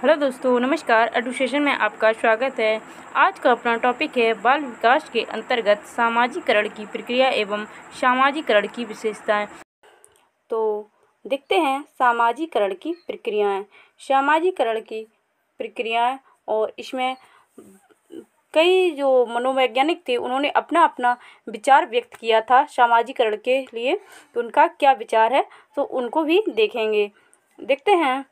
Hello दोस्तों, नमस्कार। Education में आपका स्वागत है। आज का अपना टॉपिक है बाल विकास के अंतर्गत सामाजिकरण की प्रक्रिया एवं सामाजिकरण की विशेषताएँ। तो देखते हैं सामाजिकरण की प्रक्रियाएँ। सामाजिकरण की प्रक्रियाएँ और इसमें कई जो मनोवैज्ञानिक थे, उन्होंने अपना अपना विचार व्यक्त किया था सामाजिकरण के लिए तो उनका क्या विचार है तो उनको भी देखेंगे। देखते हैं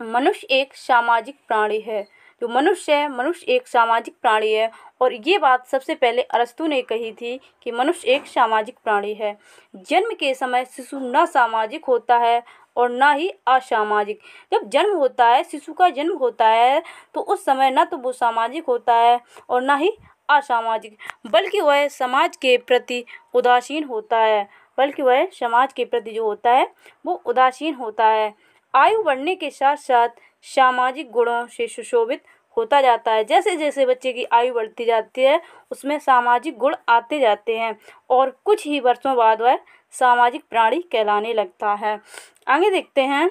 मनुष्य एक सामाजिक प्राणी है। जो मनुष्य है, मनुष्य एक सामाजिक प्राणी है। और ये बात सबसे पहले अरस्तु ने कही थी कि मनुष्य एक सामाजिक प्राणी है। जन्म के समय शिशु न सामाजिक होता है और ना ही असामाजिक। जब जन्म होता है, शिशु का जन्म होता है तो उस समय न तो वो सामाजिक होता है और ना ही असामाजिक। बल्कि वह समाज के प्रति उदासीन होता है। बल्कि वह समाज के प्रति जो होता है, वो उदासीन होता है। आयु बढ़ने के साथ साथ सामाजिक गुणों से सुशोभित होता जाता है। जैसे जैसे बच्चे की आयु बढ़ती जाती है, उसमें सामाजिक गुण आते जाते हैं और कुछ ही वर्षों बाद वह सामाजिक प्राणी कहलाने लगता है। आगे देखते हैं।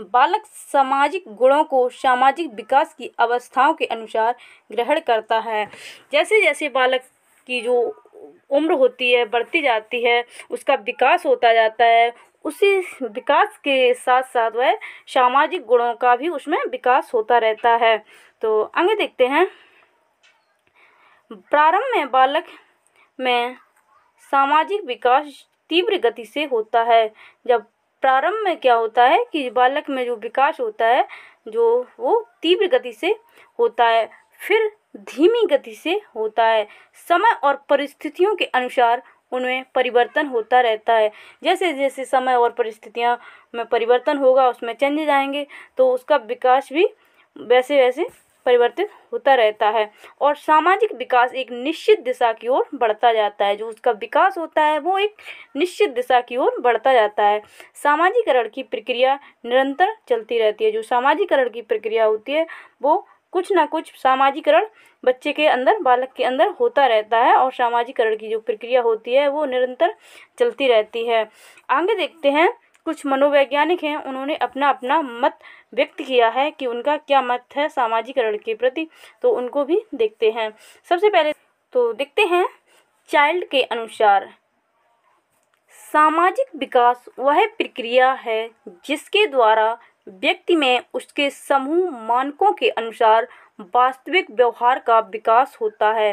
बालक सामाजिक गुणों को सामाजिक विकास की अवस्थाओं के अनुसार ग्रहण करता है। जैसे जैसे बालक की जो उम्र होती है, बढ़ती जाती है, उसका विकास होता जाता है उसी विकास के साथ साथ वह सामाजिक गुणों का भी उसमें विकास होता रहता है। तो आगे देखते हैं। प्रारंभ में बालक में सामाजिक विकास तीव्र गति से होता है। जब प्रारंभ में क्या होता है कि बालक में जो विकास होता है, जो वो तीव्र गति से होता है, फिर धीमी गति से होता है। समय और परिस्थितियों के अनुसार उनमें परिवर्तन होता रहता है। जैसे जैसे समय और परिस्थितियाँ में परिवर्तन होगा, उसमें चेंज जाएँगे तो उसका विकास भी वैसे वैसे परिवर्तित होता रहता है। और सामाजिक विकास एक निश्चित दिशा की ओर बढ़ता जाता है। जो उसका विकास होता है, वो एक निश्चित दिशा की ओर बढ़ता जाता है। सामाजिकरण की प्रक्रिया निरंतर चलती रहती है। जो सामाजिकरण की प्रक्रिया होती है, वो कुछ ना कुछ सामाजिकरण बच्चे के अंदर, बालक के अंदर होता रहता है और सामाजिकरण की जो प्रक्रिया होती है, वो निरंतर चलती रहती है। आगे देखते हैं, कुछ मनोवैज्ञानिक हैं, उन्होंने अपना अपना मत व्यक्त किया है कि उनका क्या मत है सामाजिकरण के प्रति तो उनको भी देखते हैं। सबसे पहले तो देखते हैं, चाइल्ड के अनुसार। सामाजिक विकास वह प्रक्रिया है जिसके द्वारा व्यक्ति में उसके समूह मानकों के अनुसार वास्तविक व्यवहार का विकास होता है।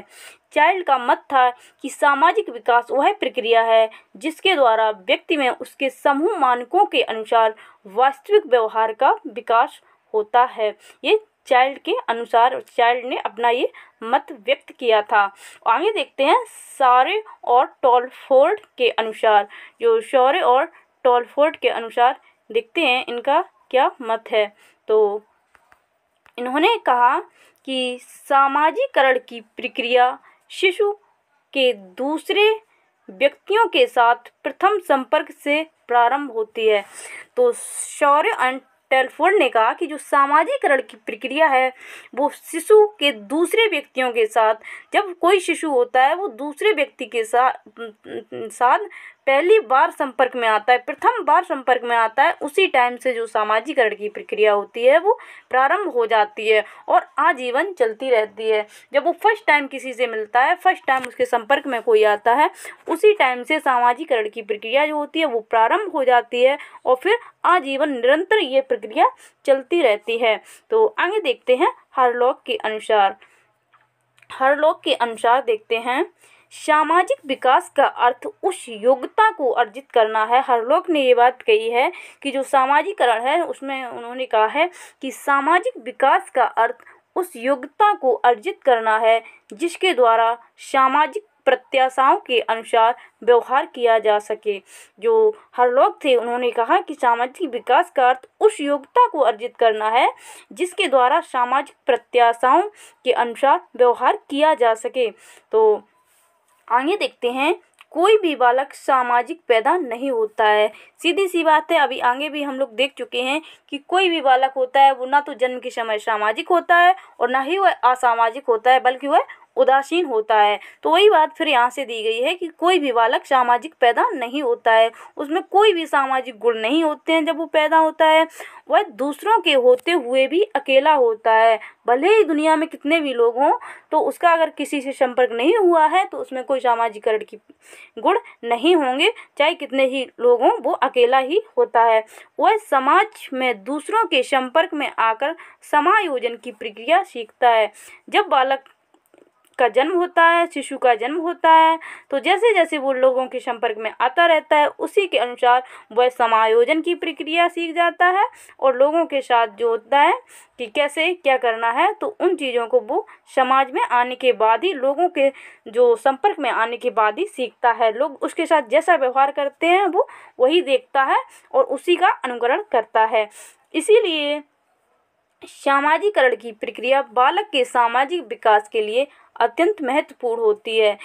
चाइल्ड का मत था कि सामाजिक विकास वह प्रक्रिया है जिसके द्वारा व्यक्ति में उसके समूह मानकों के अनुसार वास्तविक व्यवहार का विकास होता है। ये चाइल्ड के अनुसार चाइल्ड ने अपना ये मत व्यक्त किया था। आगे देखते हैं सारे और टॉलफोर्ड के अनुसार। जो शौर्य और टॉलफोर्ड के अनुसार देखते हैं इनका क्या मत है। तो इन्होंने कहा कि सामाजिकरण की प्रक्रिया शिशु के दूसरे व्यक्तियों के साथ प्रथम संपर्क से प्रारंभ होती है। तो शौर्य एंड टेलफोर्ड ने कहा कि जो सामाजिकरण की प्रक्रिया है, वो शिशु के दूसरे व्यक्तियों के साथ, जब कोई शिशु होता है, वो दूसरे व्यक्ति के साथ साथ पहली बार संपर्क में आता है, प्रथम बार संपर्क में आता है, उसी टाइम से जो सामाजिकरण की प्रक्रिया होती है, वो प्रारंभ हो जाती है और आजीवन चलती रहती है। जब वो फ़र्स्ट टाइम किसी से मिलता है फ़र्स्ट टाइम उसके संपर्क में कोई आता है, उसी टाइम से सामाजिकरण की प्रक्रिया जो होती है, वो प्रारंभ हो जाती है और फिर आजीवन निरंतर ये प्रक्रिया चलती रहती है। तो आगे देखते हैं हर लोग के अनुसार। हर लोग के अनुसार देखते हैं। सामाजिक विकास का अर्थ उस योग्यता को अर्जित करना है। हर लोग ने ये बात कही है कि जो सामाजिकरण है, उसमें उन्होंने कहा है कि सामाजिक विकास का अर्थ उस योग्यता को अर्जित करना है, जिसके द्वारा सामाजिक प्रत्याशाओं के अनुसार व्यवहार किया जा सके। जो हर लोग थे, उन्होंने कहा कि सामाजिक विकास का अर्थ उस योग्यता को अर्जित करना है, जिसके द्वारा सामाजिक प्रत्याशाओं के अनुसार व्यवहार किया जा सके। तो आगे देखते हैं। कोई भी बालक सामाजिक पैदा नहीं होता है। सीधी सी बात है, अभी आगे भी हम लोग देख चुके हैं कि कोई भी बालक होता है, वो ना तो जन्म के समय सामाजिक होता है और ना ही वह असामाजिक होता है, बल्कि वह उदासीन होता है। तो वही बात फिर यहाँ से दी गई है कि कोई भी बालक सामाजिक पैदा नहीं होता है। उसमें कोई भी सामाजिक गुण नहीं होते हैं जब वो पैदा होता है। वह दूसरों के होते हुए भी अकेला होता है। भले ही दुनिया में कितने भी लोग हों तो उसका अगर किसी से संपर्क नहीं हुआ है तो उसमें कोई सामाजिकरण की गुण नहीं होंगे। चाहे कितने ही लोग हों, वो अकेला ही होता है। वह समाज में दूसरों के संपर्क में आकर समायोजन की प्रक्रिया सीखता है। जब बालक का जन्म होता है, शिशु का जन्म होता है तो जैसे जैसे वो लोगों के संपर्क में आता रहता है, उसी के अनुसार वह समायोजन की प्रक्रिया सीख जाता है और लोगों के साथ जो होता है कि कैसे, क्या करना है तो उन चीज़ों को वो समाज में आने के बाद ही, लोगों के जो संपर्क में आने के बाद ही सीखता है। लोग उसके साथ जैसा व्यवहार करते हैं, वो वही देखता है और उसी का अनुकरण करता है। इसीलिए सामाजिकरण की प्रक्रिया बालक के सामाजिक विकास के लिए अत्यंत महत्वपूर्ण होती है।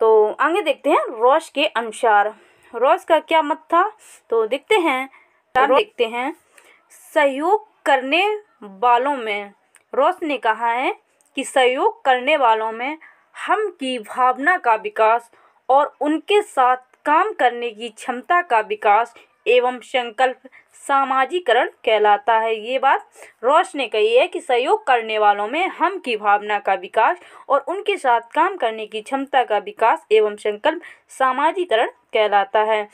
तो आगे देखते हैं रॉस के अनुसार। रोश का क्या मत था? तो देखते हैं देखते हैं। सहयोग करने वालों में रोश ने कहा है कि सहयोग करने वालों में हम की भावना का विकास और उनके साथ काम करने की क्षमता का विकास एवं संकल्प सामाजिकरण कहलाता है। ये बात रोश ने कही है कि सहयोग करने वालों में हम की भावना का विकास और उनके साथ काम करने की क्षमता का विकास एवं संकल्प सामाजिकरण कहलाता है।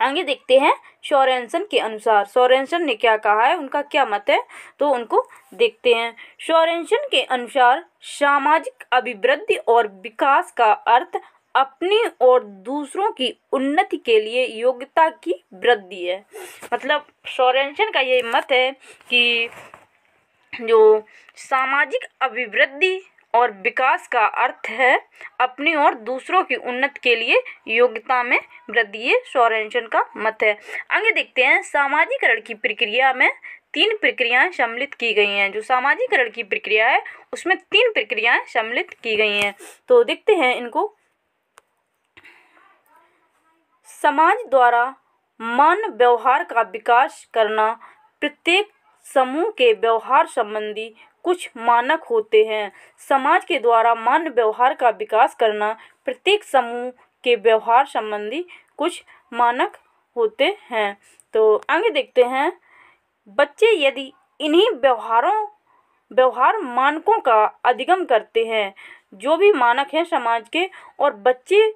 आगे देखते हैं शोरेंसन के अनुसार। सोरेंसन ने क्या कहा है? उनका क्या मत है? तो उनको देखते हैं। शोरेंसन के अनुसार सामाजिक अभिवृद्धि और विकास का अर्थ अपनी और दूसरों की उन्नति के लिए योग्यता की वृद्धि है। मतलब सोरेंसन का ये मत है कि जो सामाजिक अभिवृद्धि और विकास का अर्थ है, अपनी और दूसरों की उन्नति के लिए योग्यता में वृद्धि, ये सोरेंसन का मत है। आगे देखते हैं, सामाजिकरण की प्रक्रिया में तीन प्रक्रियाएँ सम्मिलित की गई हैं। जो सामाजिकरण की प्रक्रिया है, उसमें तीन प्रक्रियाएँ सम्मिलित की गई हैं। तो देखते हैं इनको समाज द्वारा मान व्यवहार का विकास करना प्रत्येक समूह के व्यवहार संबंधी कुछ मानक होते हैं। समाज के द्वारा मान व्यवहार का विकास करना प्रत्येक समूह के व्यवहार संबंधी कुछ मानक होते हैं। तो आगे देखते हैं। बच्चे यदि इन्हीं व्यवहारों, व्यवहार मानकों का अधिगम करते हैं, जो भी मानक हैं समाज के, और बच्चे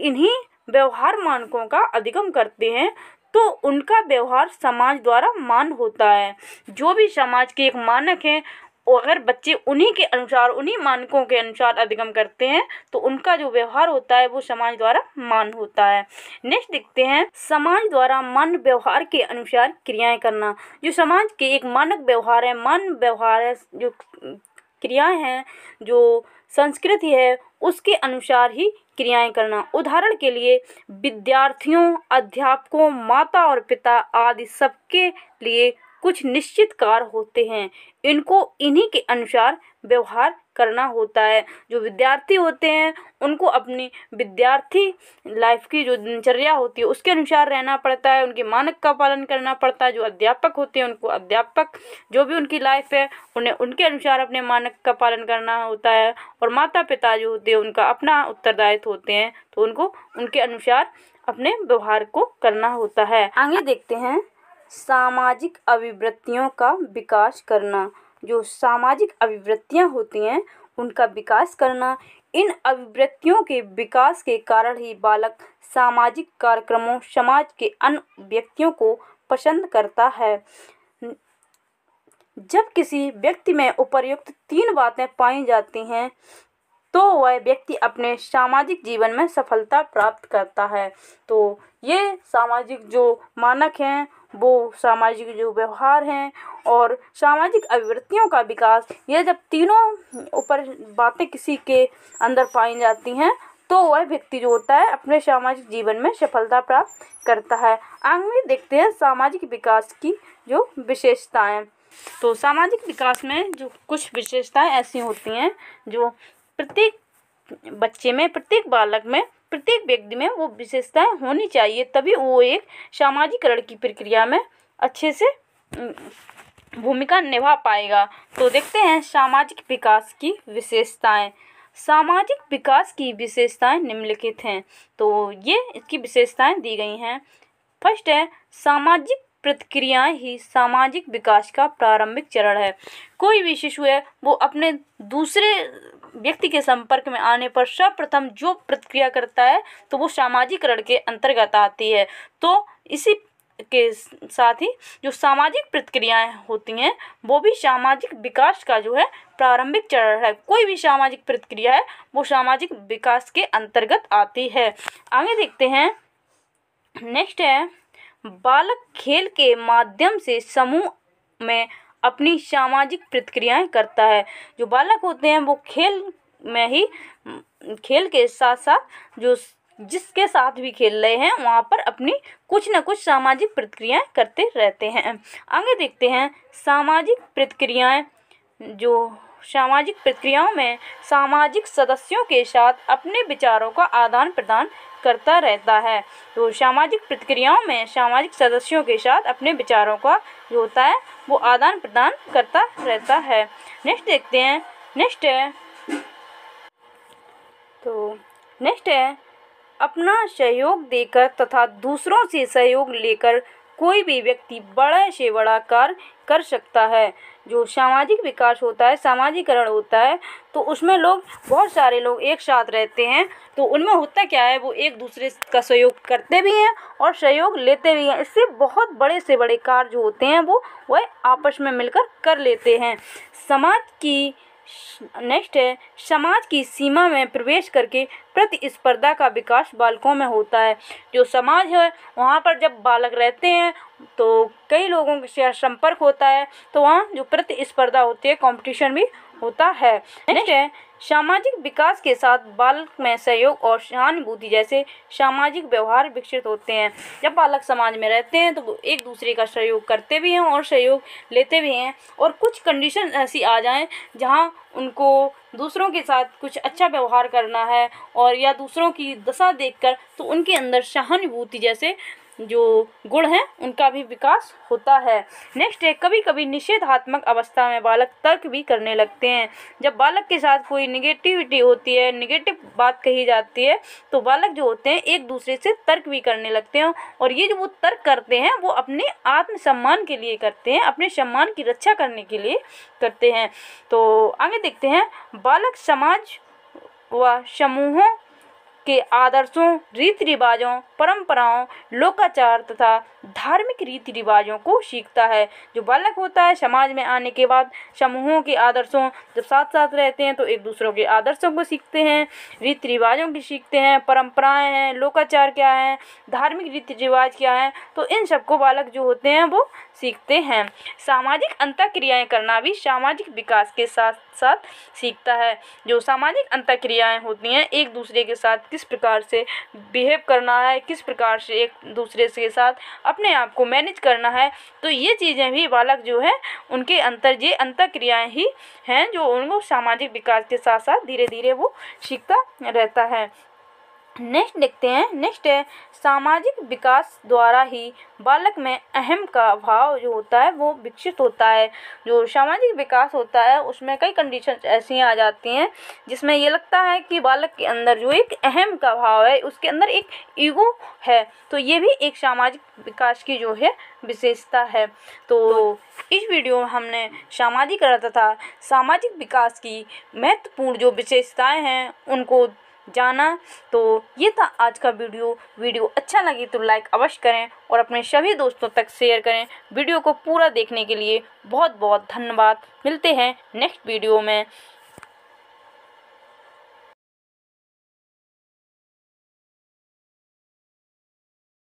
इन्हीं व्यवहार मानकों का अधिगम करते हैं तो उनका व्यवहार समाज द्वारा मान होता है। जो भी समाज के एक मानक हैं अगर बच्चे उन्हीं के अनुसार, उन्हीं मानकों के अनुसार अधिगम करते हैं तो उनका जो व्यवहार होता है, वो समाज द्वारा मान होता है। नेक्स्ट देखते हैं, समाज द्वारा मान व्यवहार के अनुसार क्रियाएँ करना। जो समाज के एक मानक व्यवहार है, मान व्यवहार है, जो क्रियाएँ हैं, जो संस्कृति है, उसके अनुसार ही क्रियाएँ करना। उदाहरण के लिए विद्यार्थियों अध्यापकों माता और पिता आदि सबके लिए कुछ निश्चित कार्य होते हैं। इनको इन्हीं के अनुसार व्यवहार करना होता है। जो विद्यार्थी होते हैं, उनको अपनी विद्यार्थी लाइफ की जो दिनचर्या होती है, उसके अनुसार रहना पड़ता है। उनके मानक का पालन करना पड़ता है। जो अध्यापक होते हैं, उनको अध्यापक जो भी उनकी लाइफ है, उन्हें उनके अनुसार अपने मानक का पालन करना होता है। और माता पिता जो होते हैं, उनका अपना उत्तरदायित्व होते हैं तो उनको उनके अनुसार अपने व्यवहार को करना होता है। आगे देखते हैं। सामाजिक अभिवृत्तियों का विकास करना। जो सामाजिक अभिवृत्तियाँ होती हैं, उनका विकास करना। इन अभिवृत्तियों के विकास के कारण ही बालक सामाजिक कार्यक्रमों, समाज के अन्य व्यक्तियों को पसंद करता है। जब किसी व्यक्ति में उपर्युक्त तीन बातें पाई जाती हैं तो वह व्यक्ति अपने सामाजिक जीवन में सफलता प्राप्त करता है। तो ये सामाजिक जो मानक हैं वो सामाजिक जो व्यवहार हैं और सामाजिक अभिवृत्तियों का विकास ये जब तीनों ऊपर बातें किसी के अंदर पाई जाती हैं तो वह व्यक्ति जो होता है, अपने सामाजिक जीवन में सफलता प्राप्त करता है। आगे देखते हैं सामाजिक विकास की जो विशेषताएँ। तो सामाजिक विकास में जो कुछ विशेषताएँ ऐसी होती हैं, जो प्रत्येक बच्चे में, प्रत्येक बालक में प्रत्येक व्यक्ति में वो विशेषताएँ होनी चाहिए, तभी वो एक सामाजिकरण की प्रक्रिया में अच्छे से भूमिका निभा पाएगा। तो देखते हैं सामाजिक विकास की विशेषताएँ। सामाजिक विकास की विशेषताएँ निम्नलिखित हैं। तो ये इसकी विशेषताएँ दी गई हैं। फ़र्स्ट है, सामाजिक प्रतिक्रियाएँ ही सामाजिक विकास का प्रारंभिक चरण है। कोई भी शिशु है, वो अपने दूसरे व्यक्ति के संपर्क में आने पर सर्वप्रथम जो प्रतिक्रिया करता है तो वो सामाजिकरण के अंतर्गत आती है। तो इसी के साथ ही जो सामाजिक प्रतिक्रियाएँ होती हैं, वो भी सामाजिक विकास का जो है प्रारंभिक चरण है। कोई भी सामाजिक प्रतिक्रिया है, वो सामाजिक विकास के अंतर्गत आती है। आगे देखते हैं। नेक्स्ट है बालक खेल के माध्यम से समूह में अपनी सामाजिक प्रतिक्रियाएँ करता है। जो बालक होते हैं, वो खेल में ही, खेल के साथ साथ जो जिसके साथ भी खेल रहे हैं, वहाँ पर अपनी कुछ न कुछ सामाजिक प्रतिक्रियाएँ करते रहते हैं। आगे देखते हैं, सामाजिक प्रतिक्रियाएँ जो सामाजिक प्रक्रियाओं में सामाजिक सदस्यों के साथ अपने विचारों का आदान प्रदान करता रहता है। तो सामाजिक प्रतिक्रियाओं में सामाजिक सदस्यों के साथ अपने विचारों का जो होता है, वो आदान प्रदान करता रहता है। नेक्स्ट देखते हैं। नेक्स्ट है। तो नेक्स्ट है, अपना सहयोग देकर तथा दूसरों से सहयोग लेकर कोई भी व्यक्ति बड़ा से बड़ा कार्य कर सकता है। जो सामाजिक विकास होता है, सामाजिकरण होता है तो उसमें लोग, बहुत सारे लोग एक साथ रहते हैं। तो उनमें होता क्या है, वो एक दूसरे का सहयोग करते भी हैं और सहयोग लेते भी हैं। इससे बहुत बड़े से बड़े कार्य जो होते हैं, वो वह आपस में मिलकर कर लेते हैं। समाज की नेक्स्ट है समाज की सीमा में प्रवेश करके प्रतिस्पर्धा का विकास बालकों में होता है। जो समाज है, वहाँ पर जब बालक रहते हैं तो कई लोगों के संपर्क होता है तो वहाँ जो प्रतिस्पर्धा होती है कंपटीशन भी होता है। नेक्स्ट है, सामाजिक विकास के साथ बालक में सहयोग और सहानुभूति जैसे सामाजिक व्यवहार विकसित होते हैं। जब बालक समाज में रहते हैं तो एक दूसरे का सहयोग करते भी हैं और सहयोग लेते भी हैं। और कुछ कंडीशन ऐसी आ जाएँ, जहाँ उनको दूसरों के साथ कुछ अच्छा व्यवहार करना है और या दूसरों की दशा देखकर तो उनके अंदर सहानुभूति जैसे जो गुण हैं, उनका भी विकास होता है। नेक्स्ट है कभी कभी निषेधात्मक अवस्था में बालक तर्क भी करने लगते हैं। जब बालक के साथ कोई निगेटिविटी होती है निगेटिव बात कही जाती है तो बालक जो होते हैं, एक दूसरे से तर्क भी करने लगते हैं और ये जो वो तर्क करते हैं, वो अपने आत्मसम्मान के लिए करते हैं, अपने सम्मान की रक्षा करने के लिए करते हैं। तो आगे देखते हैं, बालक समाज व समूहों के आदर्शों रीति रिवाजों परंपराओं, लोकाचार तथा धार्मिक रीति रिवाजों को सीखता है। जो बालक होता है, समाज में आने के बाद समूहों के आदर्शों जब साथ साथ रहते हैं तो एक दूसरों के आदर्शों को सीखते हैं रीति रिवाजों की सीखते हैं, परंपराएँ हैं, लोकाचार क्या है, धार्मिक रीति रिवाज क्या है तो इन सबको बालक जो होते हैं, वो सीखते हैं। सामाजिक क्रियाएँ करना भी सामाजिक विकास के साथ साथ सीखता है। जो सामाजिक क्रियाएँ होती हैं, एक दूसरे के साथ किस प्रकार से बिहेव करना है, किस प्रकार से एक दूसरे के साथ अपने आप को मैनेज करना है तो ये चीज़ें भी बालक जो है, उनके अंतर, ये अंतर क्रियाएँ ही हैं जो उनको सामाजिक विकास के साथ साथ धीरे धीरे वो सीखता रहता है। नेक्स्ट देखते हैं। नेक्स्ट है, सामाजिक विकास द्वारा ही बालक में अहम का भाव जो होता है, वो विकसित होता है। जो सामाजिक विकास होता है, उसमें कई कंडीशन ऐसी आ जाती हैं, जिसमें ये लगता है कि बालक के अंदर जो एक अहम का भाव है, उसके अंदर एक ईगो है। तो ये भी एक सामाजिक विकास की जो है विशेषता है। तो इस वीडियो में हमने सामाजिक तथा सामाजिक विकास की महत्वपूर्ण जो विशेषताएँ हैं, उनको जाना। तो ये था आज का वीडियो। वीडियो अच्छा लगे तो लाइक अवश्य करें और अपने सभी दोस्तों तक शेयर करें। वीडियो को पूरा देखने के लिए बहुत बहुत धन्यवाद। मिलते हैं नेक्स्ट वीडियो में।